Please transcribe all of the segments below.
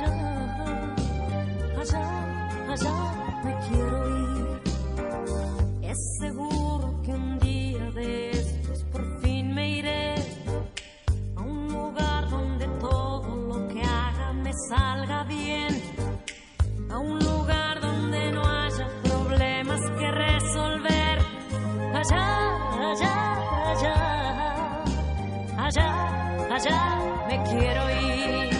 allá, allá, allá me quiero ir. Es seguro que un día de estos por fin me iré a un lugar donde todo lo que haga me salga bien, a un lugar donde no haya problemas que resolver. Allá, allá, allá, allá, allá me quiero ir.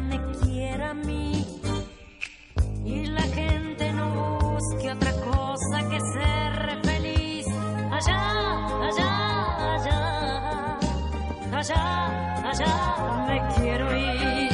me quiera a mí y la gente no busque otra cosa que ser feliz. Allá, allá, allá, allá, allá me quiero ir.